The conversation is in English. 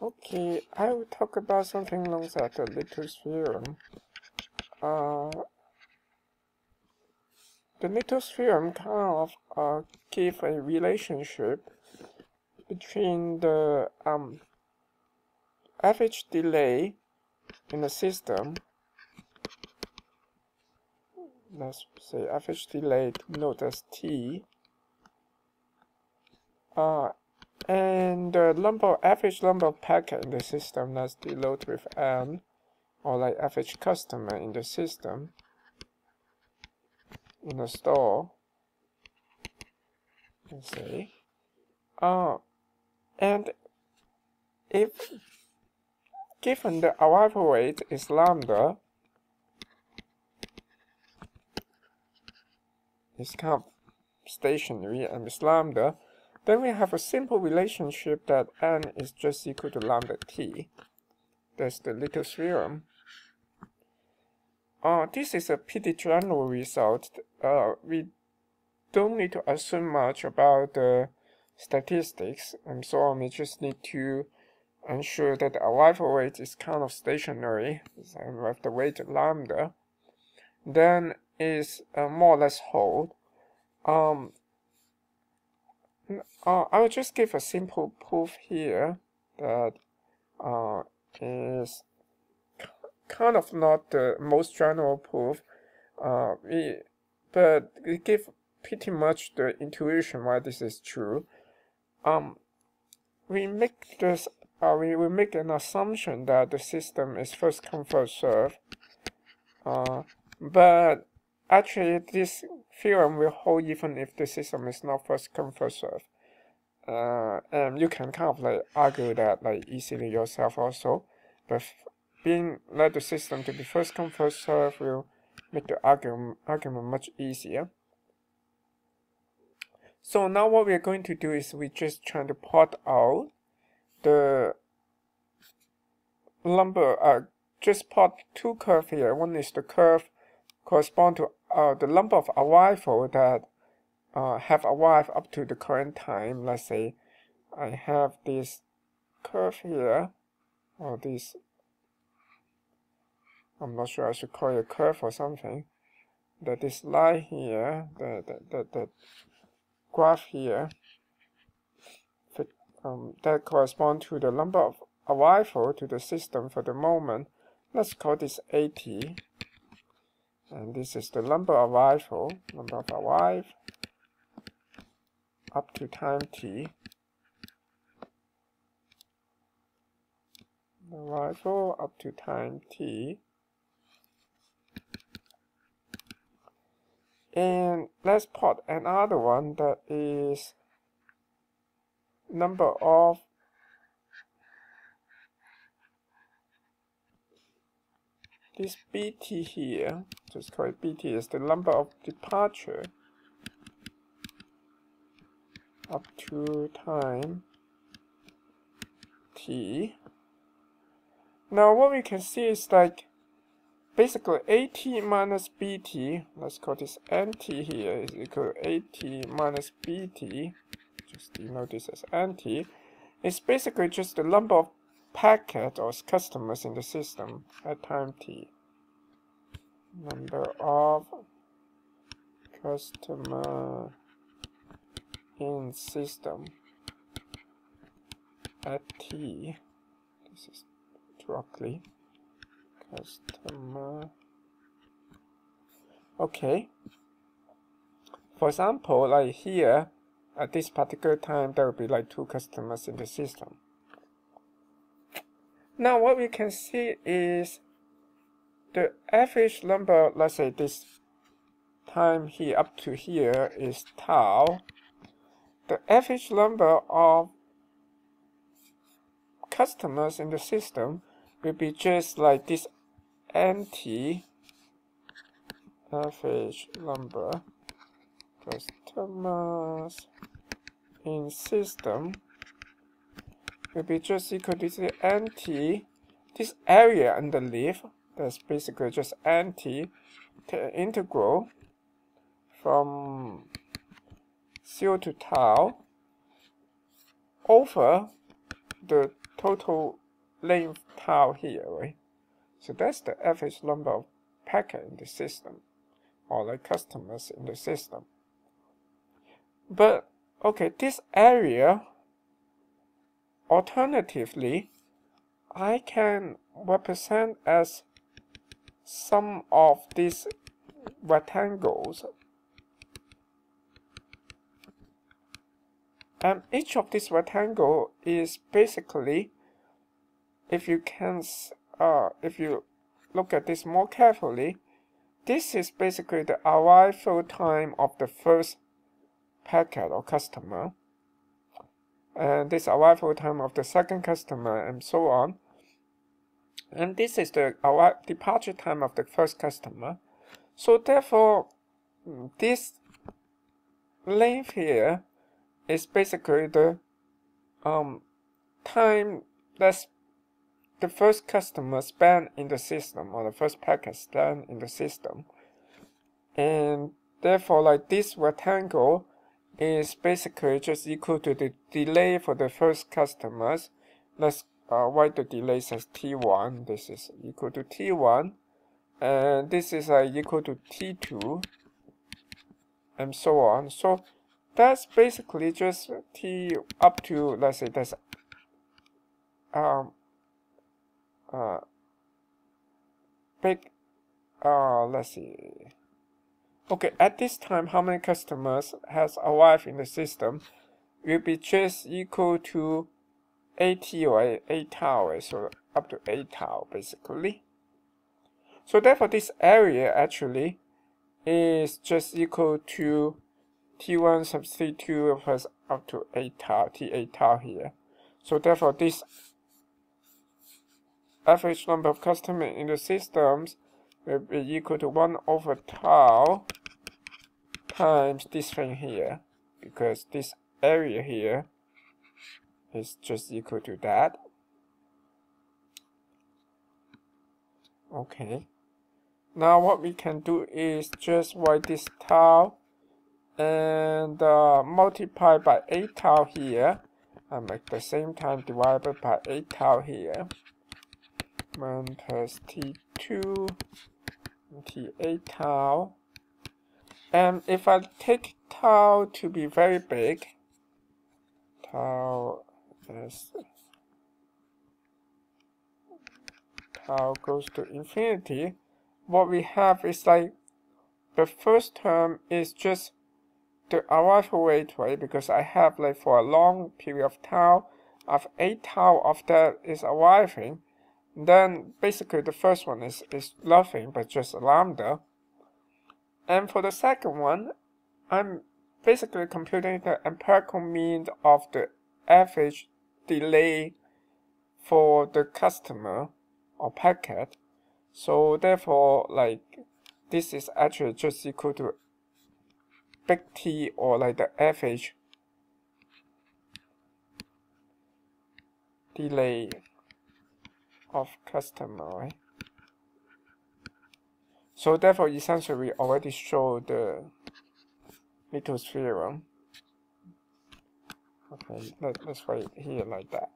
Okay, I will talk about something known as the Little's theorem. Uh, the Little's theorem kind of uh, a relationship between the um, average delay in the system let's say average delay note as t uh, and the number average number of packet in the system that's denoted with n or like average customer in the system in the store let's say uh, and if given the arrival rate is lambda is kind of stationary and is lambda, then we have a simple relationship that n is just equal to lambda t. That's the little theorem. Uh, this is a pretty general result. Uh, we don't need to assume much about the statistics and so on. We just need to ensure that the arrival rate is kind of stationary with the weight lambda. Then is uh, more or less hold. Um, uh, I will just give a simple proof here that uh, is kind of not the most general proof. Uh, we, but we give pretty much the intuition why this is true. Um, we make this, uh, we will make an assumption that the system is first come first serve. Uh, but Actually, this theorem will hold even if the system is not first come first serve. Uh, and you can kind of like argue that like easily yourself also, but being let the system to be first come first serve will make the argument argument much easier. So now what we're going to do is we just trying to plot out the number, uh, just plot two curves here. One is the curve correspond to uh, the number of arrival that uh, have arrived up to the current time. Let's say I have this curve here, or this, I'm not sure I should call it a curve or something, that this line here, the, the, the, the graph here, um, that correspond to the number of arrival to the system for the moment. Let's call this 80 and this is the number of arrival, number of arrive up to time t. Arrival up to time t. And let's plot another one that is number of this bt here, just call it bt, is the number of departure up to time t. Now what we can see is like basically at minus bt, let's call this nt here, is equal to at minus bt, just denote this as nt, it's basically just the number of packet or customers in the system at time t. Number of customer in system at t. This is directly customer. Okay. For example, like here, at this particular time, there will be like two customers in the system. Now what we can see is the average number, let's say this time here up to here is tau. The average number of customers in the system will be just like this nt average number customers in system will be just equal to the nt, this area underneath, that's basically just nt, the integral from 0 to tau over the total length tau here, right? So that's the average number of packet in the system or the customers in the system. But okay, this area alternatively I can represent as sum of these rectangles. And each of these rectangle is basically if you can uh, if you look at this more carefully this is basically the arrival time of the first packet or customer. And this arrival time of the second customer and so on and this is the departure time of the first customer. So therefore this length here is basically the um, time that the first customer spent in the system or the first packet spent in the system. And therefore like this rectangle is basically just equal to the delay for the first customers. Let's uh, write the delay as t1 this is equal to t1 and this is uh, equal to t2 and so on. So that's basically just t up to let's say that's um uh big uh let's see. Okay at this time how many customers has arrived in the system will be just equal to 80 or 8 tau so up to 8 tau basically so therefore this area actually is just equal to t1 sub c2 plus up to 8 tau, t8 tau here. So therefore this average number of customers in the systems will be equal to 1 over tau times this thing here because this area here is just equal to that. Okay. Now what we can do is just write this tau and uh, multiply by 8 tau here and at the same time divided by 8 tau here 1 plus t2 t8 tau and if I take tau to be very big tau is tau goes to infinity what we have is like the first term is just the arrival rate, right? Because I have like for a long period of time, of 8 tau of that is arriving, then basically the first one is, is nothing but just a lambda. And for the second one, I'm basically computing the empirical mean of the average delay for the customer or packet. So therefore, like, this is actually just equal to big T or like the average delay of customer, right? So therefore, essentially, we already show the Little's theorem. Okay, let, let's write here like that.